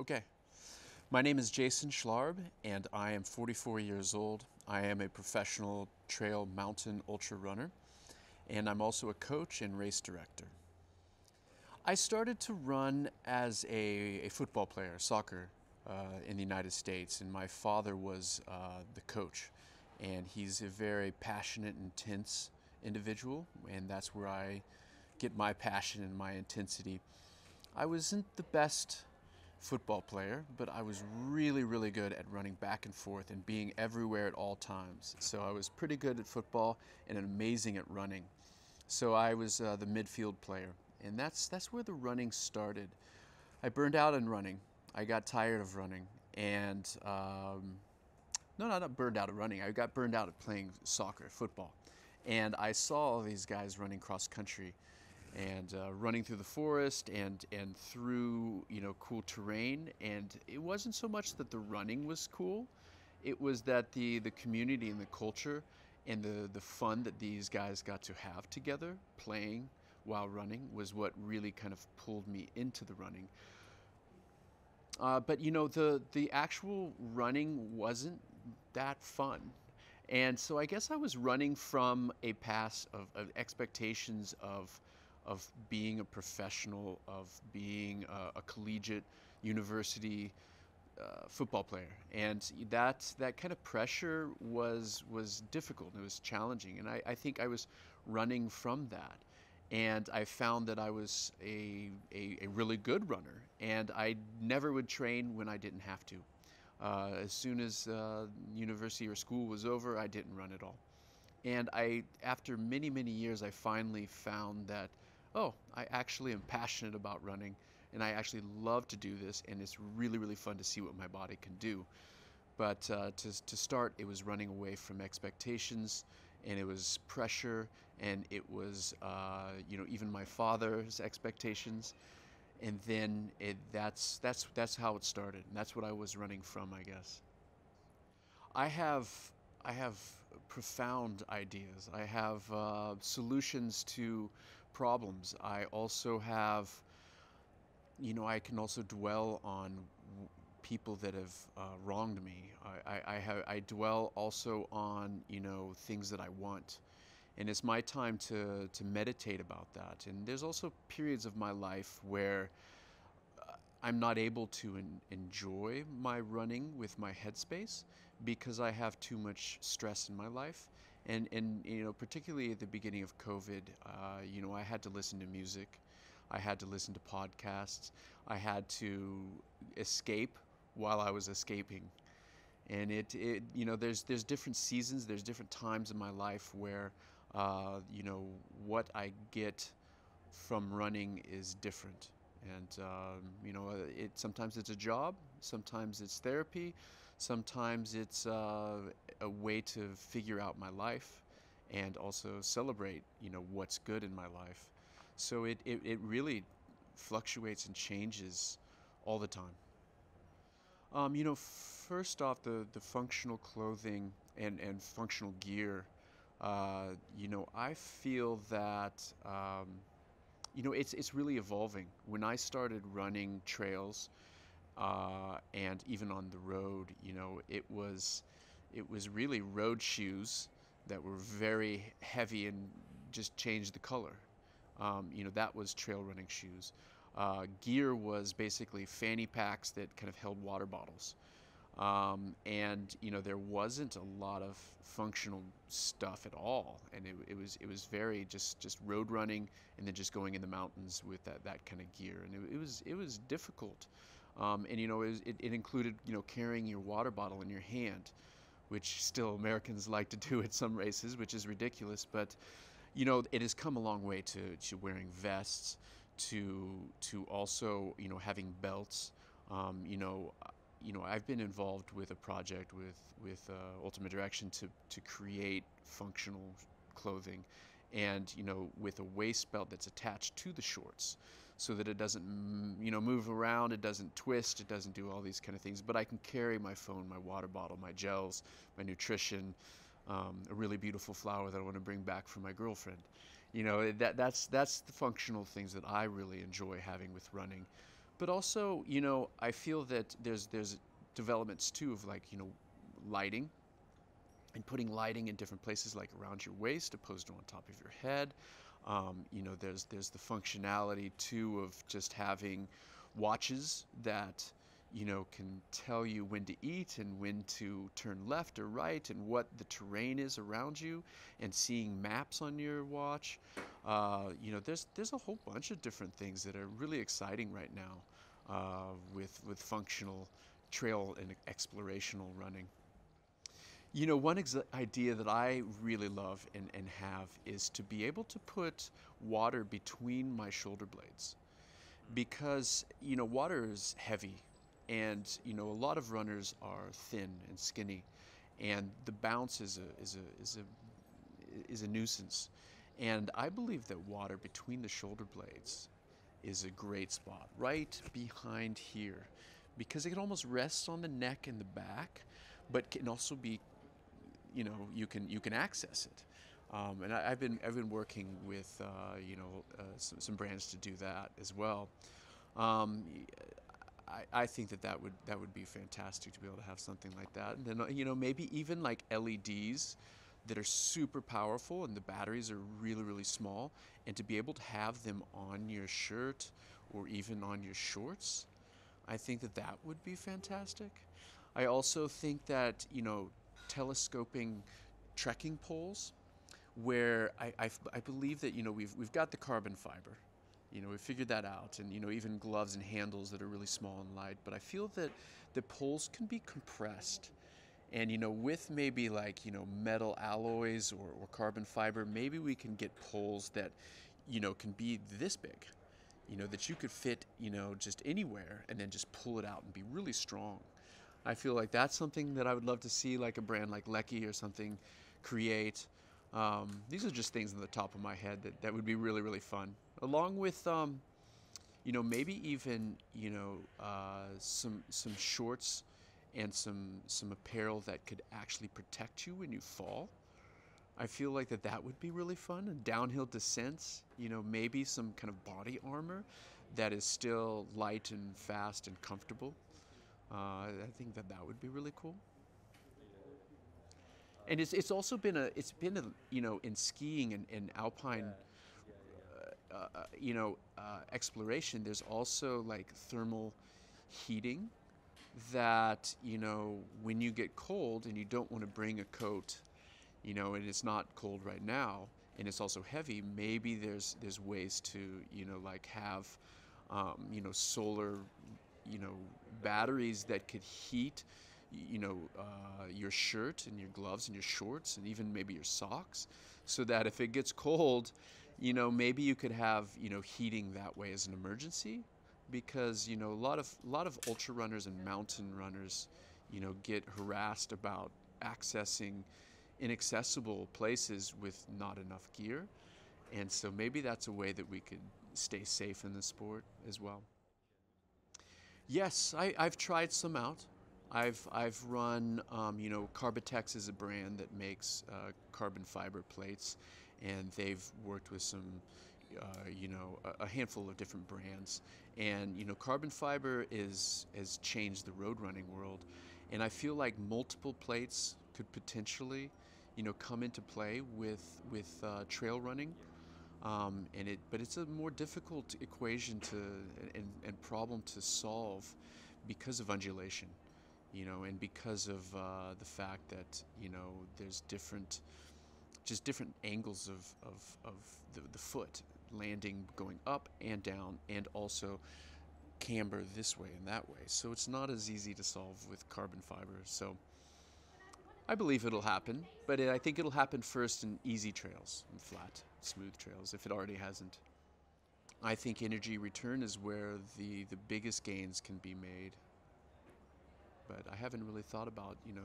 Okay. My name is Jason Schlarb, and I am 44 years old. I am a professional trail mountain ultra runner, and I'm also a coach and race director. I started to run as a, a football player, soccer, uh, in the United States, and my father was uh, the coach. And he's a very passionate, intense individual, and that's where I get my passion and my intensity. I wasn't the best football player, but I was really, really good at running back and forth and being everywhere at all times. So I was pretty good at football and amazing at running. So I was uh, the midfield player, and that's that's where the running started. I burned out in running. I got tired of running, and um, no, no, not burned out of running. I got burned out at playing soccer, football, and I saw all these guys running cross country and uh, running through the forest and and through you know cool terrain. And it wasn't so much that the running was cool it was that the the community and the culture and the the fun that these guys got to have together playing while running was what really kind of pulled me into the running. Uh, but you know the the actual running wasn't that fun. And so I guess I was running from a past of, of expectations of of being a professional, of being a, a collegiate university uh, football player, and that that kind of pressure was was difficult. It was challenging, and I, I think I was running from that. And I found that I was a, a, a really good runner, and I never would train when I didn't have to. Uh, as soon as uh, university or school was over, I didn't run at all. And I, after many, many years, I finally found that oh, I actually am passionate about running and I actually love to do this and it's really, really fun to see what my body can do. But uh, to, to start, it was running away from expectations and it was pressure and it was, uh, you know, even my father's expectations. And then it, that's, that's, that's how it started. And that's what I was running from, I guess. I have I have profound ideas. I have uh, solutions to problems. I also have, you know, I can also dwell on people that have uh, wronged me. I, I, I, have, I dwell also on, you know, things that I want. And it's my time to, to meditate about that. And there's also periods of my life where I'm not able to en- enjoy my running with my headspace because I have too much stress in my life. And, and you know, particularly at the beginning of COVID, uh, you know, I had to listen to music, I had to listen to podcasts, I had to escape while I was escaping. And it, it you know, there's, there's different seasons, there's different times in my life where, uh, you know, what I get from running is different. And um, you know it sometimes it's a job sometimes it's therapy sometimes it's uh, a way to figure out my life and also celebrate you know what's good in my life so it, it, it really fluctuates and changes all the time um, you know first off the, the functional clothing and, and functional gear uh, you know i feel that um, you know, it's it's really evolving. When I started running trails, uh, and even on the road, you know, it was it was really road shoes that were very heavy and just changed the color. Um, you know, that was trail running shoes. Uh, gear was basically fanny packs that kind of held water bottles. Um, and you know there wasn't a lot of functional stuff at all, and it, it, was it was very just just road running and then just going in the mountains with that that kind of gear, and it, it was it was difficult, um, and you know it, it, included you know carrying your water bottle in your hand, which still Americans like to do at some races, which is ridiculous, but you know it has come a long way to, to wearing vests, to to also you know having belts. Um, you know, you know, I've been involved with a project with with uh, Ultimate Direction to to create functional clothing, and you know, with a waist belt that's attached to the shorts, so that it doesn't you know move around, it doesn't twist, it doesn't do all these kind of things. But I can carry my phone, my water bottle, my gels, my nutrition. Um, a really beautiful flower that I want to bring back for my girlfriend. You know that that's that's the functional things that I really enjoy having with running. But also, you know, I feel that there's there's developments too of like you know, lighting. And putting lighting in different places, like around your waist, opposed to on top of your head. Um, you know, there's there's the functionality too of just having watches that you know can tell you when to eat and when to turn left or right and what the terrain is around you and seeing maps on your watch. Uh, you know there's there's a whole bunch of different things that are really exciting right now uh, with with functional trail and explorational running you know, one ex- idea that I really love and, and have is to be able to put water between my shoulder blades. Because, you know, water is heavy, and, you know, a lot of runners are thin and skinny, and the bounce is a, is a, is a, is a nuisance. And I believe that water between the shoulder blades is a great spot, right behind here, because it can almost rest on the neck and the back, but can also be you know you can you can access it. Um, and I, have been I've been working with uh, you know uh, some, some, brands to do that as well. Um, I, I, think that that would that would be fantastic to be able to have something like that. And then uh, you know maybe even like LEDs that are super powerful and the batteries are really really small, and to be able to have them on your shirt or even on your shorts, I think that that would be fantastic. I also think that you know telescoping trekking poles where I, I, I, believe that you know we've, we've got the carbon fiber. You know we figured that out and you know even gloves and handles that are really small and light but i feel that the poles can be compressed. And you know with maybe like you know metal alloys or, or carbon fiber maybe we can get poles that you know can be this big you know that you could fit you know just anywhere and then just pull it out and be really strong I feel like that's something that I would love to see, like a brand like Leki or something, create. Um, these are just things on the top of my head that, that would be really really fun. Along with, um, you know, maybe even you know uh, some some shorts and some some apparel that could actually protect you when you fall. I feel like that that would be really fun. And downhill descents, you know, maybe some kind of body armor that is still light and fast and comfortable. Uh, I think that that would be really cool. And it's, it's also been a it's been a you know in skiing and, and alpine uh, uh, you know uh, exploration there's also like thermal heating that you know when you get cold and you don't want to bring a coat you know and it's not cold right now and it's also heavy maybe there's there's ways to you know like have um, you know solar you know, batteries that could heat, you know, uh, your shirt and your gloves and your shorts and even maybe your socks, so that if it gets cold, you know, maybe you could have, you know, heating that way as an emergency, because you know, a lot of a lot of ultra runners and mountain runners, you know, get harassed about accessing inaccessible places with not enough gear. And so maybe that's a way that we could stay safe in the sport as well. Yes, I, have tried some out. I've I've run, um, you know, Carbitex is a brand that makes uh, carbon fiber plates, and they've worked with some, uh, you know, a, handful of different brands. And you know, carbon fiber is has changed the road running world, and I feel like multiple plates could potentially, you know, come into play with with uh, trail running. Um, and it, but it's a more difficult equation to and, and problem to solve because of undulation, you know, and because of uh, the fact that you know there's different, just different angles of of, of the, the foot landing going up and down, and also camber this way and that way. So it's not as easy to solve with carbon fiber. So I believe it'll happen, but I think it'll happen first in easy trails and flat smooth trails if it already hasn't. I think energy return is where the, the biggest gains can be made. But I haven't really thought about, you know,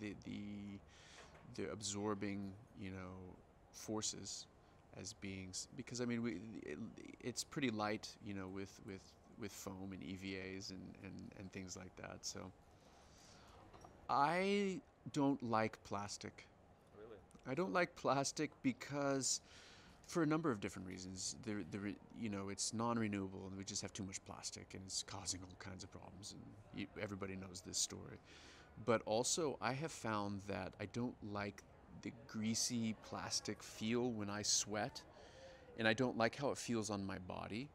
the, the, the absorbing, you know, forces as being, because I mean, we, it, it's pretty light, you know, with, with, with foam and EVAs and, and, and things like that. So I don't like plastic. I don't like plastic because for a number of different reasons. You know, it's non-renewable, and we just have too much plastic, and it's causing all kinds of problems. And everybody knows this story. But also, I have found that I don't like the greasy plastic feel when I sweat, and I don't like how it feels on my body.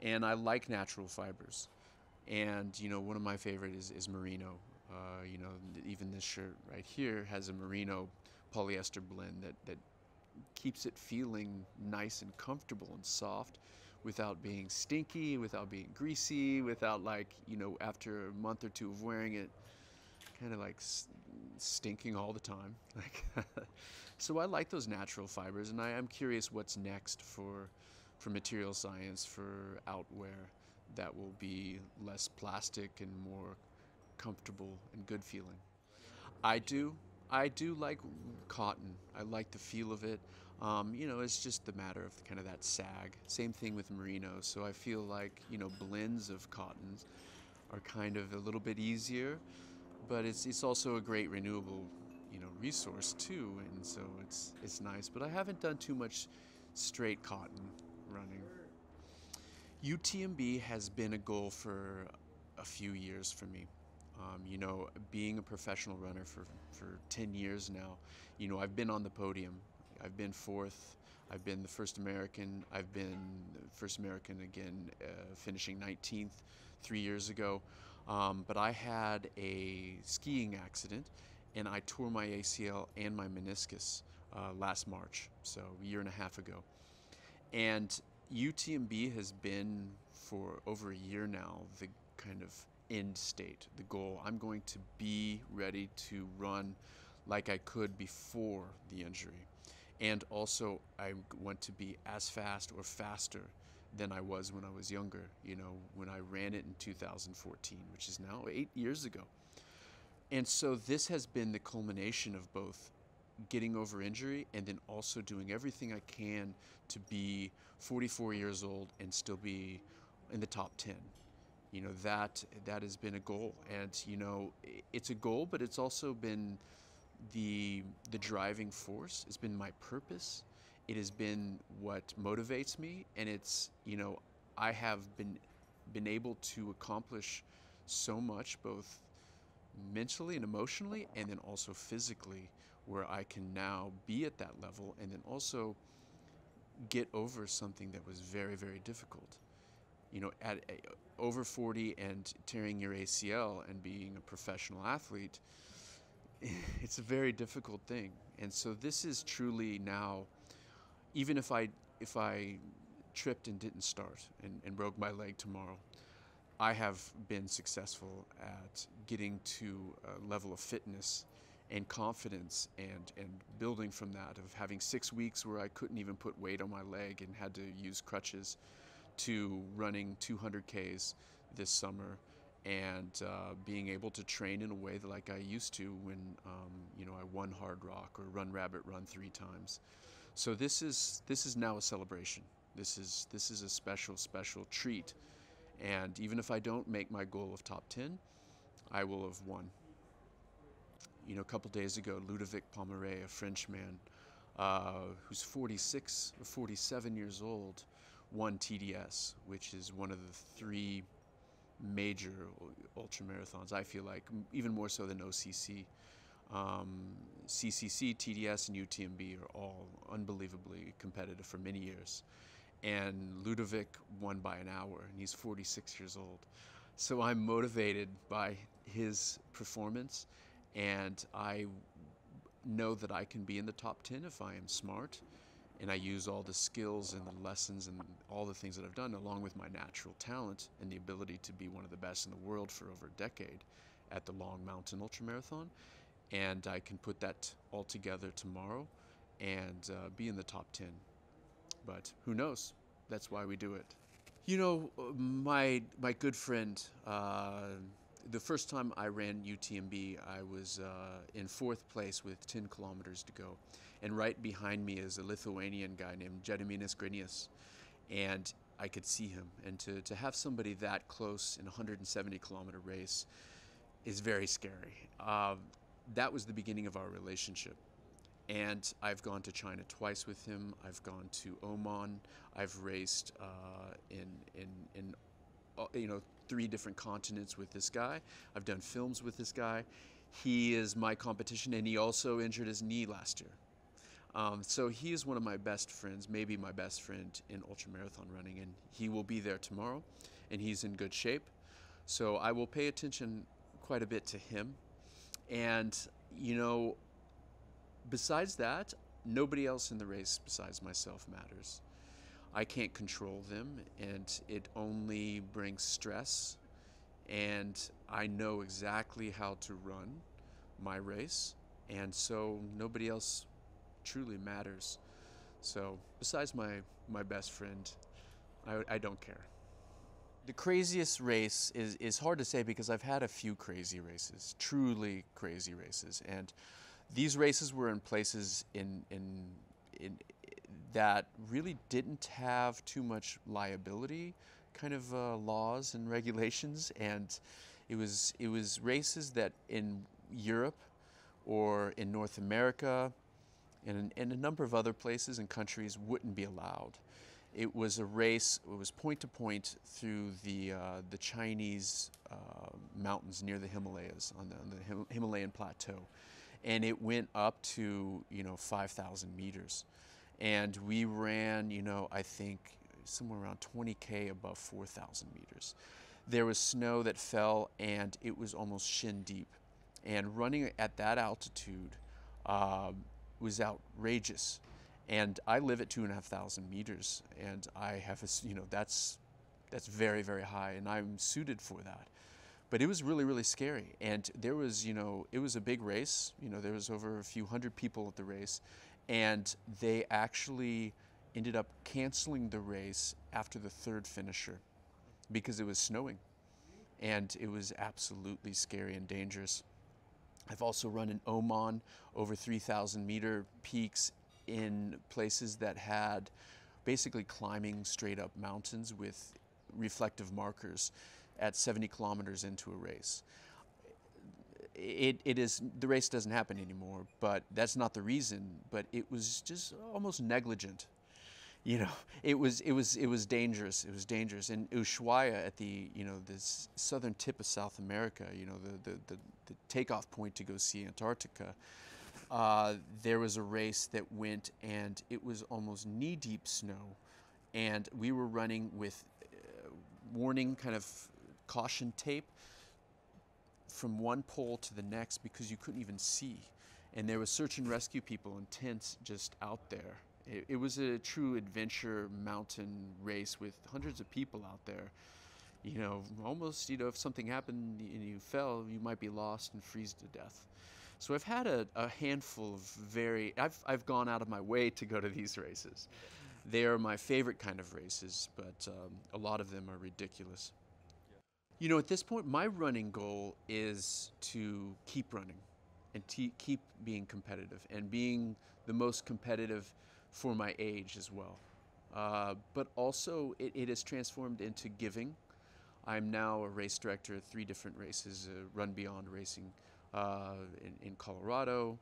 And I like natural fibers. And you know, one of my favorite is, is merino. Uh, you know, even this shirt right here has a merino polyester blend that, that keeps it feeling nice and comfortable and soft without being stinky, without being greasy, without like, you know, after a month or two of wearing it, kind of like stinking all the time. Like, so I like those natural fibers, and I am curious what's next for, for material science for outwear that will be less plastic and more comfortable and good feeling. I do. I do like cotton. I like the feel of it. Um, you know, it's just the matter of kind of that sag. Same thing with merino. So I feel like you know blends of cottons are kind of a little bit easier, but it's it's also a great renewable you know resource too, and so it's it's nice. But I haven't done too much straight cotton running. UTMB has been a goal for a few years for me. Um, you know, being a professional runner for, for 10 years now, you know, I've been on the podium. I've been fourth. I've been the first American. I've been first American again, uh, finishing 19th three years ago. Um, but I had a skiing accident and I tore my ACL and my meniscus uh, last March, so a year and a half ago. And UTMB has been for over a year now the kind of end state, the goal. I'm going to be ready to run like I could before the injury. And also, I want to be as fast or faster than I was when I was younger, you know, when I ran it in 2014, which is now eight years ago. And so, this has been the culmination of both getting over injury and then also doing everything I can to be 44 years old and still be in the top 10 you know that that has been a goal. And you know it's a goal but it's also been the the driving force. It's been my purpose. It has been what motivates me. And it's you know i have been been able to accomplish so much both mentally and emotionally and then also physically where i can now be at that level and then also get over something that was very very difficult you know, at over 40 and tearing your ACL and being a professional athlete, it's a very difficult thing. And so this is truly now, even if I if I tripped and didn't start and, and broke my leg tomorrow, I have been successful at getting to a level of fitness and confidence and, and building from that of having six weeks where I couldn't even put weight on my leg and had to use crutches to running 200 Ks this summer and uh, being able to train in a way that like I used to when um, you know I won Hardrock or Run Rabbit Run three times. So this is this is now a celebration. This is this is a special special treat, and even if I don't make my goal of top 10, I will have won. You know, a couple days ago, Ludovic Pommeret, a Frenchman, uh, who's 46 or 47 years old, won TDS, which is one of the three major ultra marathons. I feel like even more so than OCC. Um, CCC, TDS, and UTMB are all unbelievably competitive for many years. And Ludovic won by an hour, and he's 46 years old. So I'm motivated by his performance, and I know that I can be in the top 10 if I am smart and I use all the skills and the lessons and all the things that I've done, along with my natural talent and the ability to be one of the best in the world for over a decade at the Long Mountain Ultra Marathon. And I can put that all together tomorrow and uh, be in the top 10. But who knows? That's why we do it. You know, my, my good friend, uh, the first time I ran UTMB, I was uh, in fourth place with 10 kilometers to go. And right behind me is a Lithuanian guy named Gediminas Grinius. And I could see him. And to, to have somebody that close in a 170 kilometer race is very scary. Uh, that was the beginning of our relationship. and I've gone to China twice with him. I've gone to Oman. I've raced uh, in in in uh, you know three different continents with this guy. I've done films with this guy. He is my competition, and he also injured his knee last year. Um, so he is one of my best friends, maybe my best friend in ultramarathon running, and he will be there tomorrow, and he's in good shape. So I will pay attention quite a bit to him. And, you know, besides that, nobody else in the race besides myself matters. I can't control them, and it only brings stress. And I know exactly how to run my race, and so nobody else truly matters. So, besides my, my best friend, I, I don't care. The craziest race is, is hard to say because I've had a few crazy races, truly crazy races. And these races were in places in, in, in, that really didn't have too much liability kind of uh, laws and regulations. And it was, it was races that in Europe or in North America and in, a number of other places and countries wouldn't be allowed. It was a race, it was point to point through the, uh, the Chinese uh, mountains near the Himalayas, on the, on the Him Himalayan plateau. And it went up to, you know, 5,000 meters. And we ran, you know, I think somewhere around 20K above 4,000 meters. There was snow that fell and it was almost shin deep. And running at that altitude, um, was outrageous. And I live at two and a half thousand meters, and I have a, you know, that's, that's very, very high, and I'm suited for that. But it was really, really scary. And there was, you know, it was a big race. You know, there was over a few hundred people at the race, and they actually ended up canceling the race after the third finisher because it was snowing. And it was absolutely scary and dangerous. I've also run in Oman over 3,000 meter peaks in places that had basically climbing straight up mountains with reflective markers at 70 kilometers into a race. It, it is the race doesn't happen anymore, but that's not the reason. But it was just almost negligent you know, it was it was it was dangerous. It was dangerous. In Ushuaia, at the you know the southern tip of South America, you know the the, the, the takeoff point to go see Antarctica. Uh, there was a race that went and it was almost knee deep snow, and we were running with uh, warning kind of caution tape from one pole to the next because you couldn't even see, and there was search and rescue people in tents just out there it, it was a true adventure mountain race with hundreds of people out there. You know, almost, you know, if something happened and you fell, you might be lost and freeze to death. So I've had a, a handful of very, I've, I've gone out of my way to go to these races. They are my favorite kind of races, but um, a lot of them are ridiculous. You know, at this point, my running goal is to keep running and keep being competitive and being the most competitive for my age as well. Uh, but also, it, it, has transformed into giving. I'm now a race director at three different races uh, Run Beyond Racing uh, in, in, Colorado,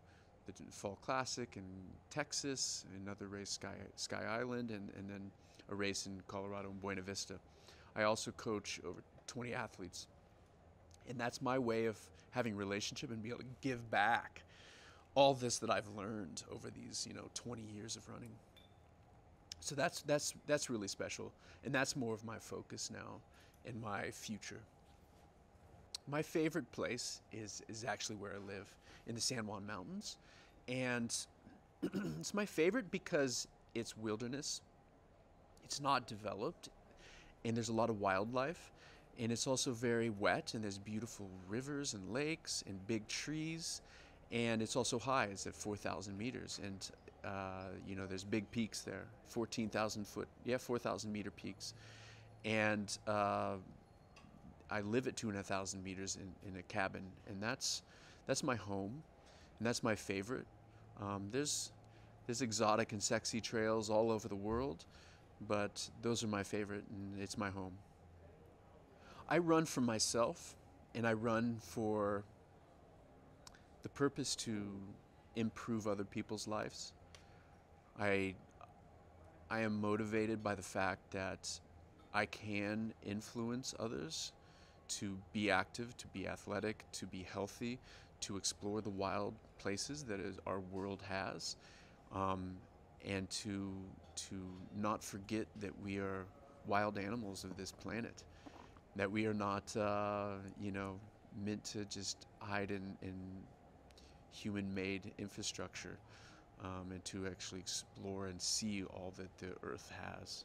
the Fall Classic in Texas, another race, Sky, Sky Island, and, and then a race in Colorado in Buena Vista. I also coach over 20 athletes. And that's my way of having relationship and be able to give back all this that I've learned over these, you know, 20 years of running. So that's that's that's really special, and that's more of my focus now in my future. My favorite place is is actually where I live in the San Juan Mountains, and it's my favorite because it's wilderness. It's not developed, and there's a lot of wildlife, and it's also very wet, and there's beautiful rivers and lakes and big trees and it's also high. It's at 4,000 meters, and uh, you know there's big peaks there, 14,000 foot, yeah, 4,000 meter peaks, and uh, I live at two and a thousand meters in, in a cabin, and that's that's my home, and that's my favorite. Um, there's there's exotic and sexy trails all over the world, but those are my favorite, and it's my home. I run for myself, and I run for the purpose to improve other people's lives. I I am motivated by the fact that I can influence others to be active, to be athletic, to be healthy, to explore the wild places that is, our world has, um, and to to not forget that we are wild animals of this planet, that we are not, uh, you know, meant to just hide in, in human-made infrastructure, um, and to actually explore and see all that the Earth has.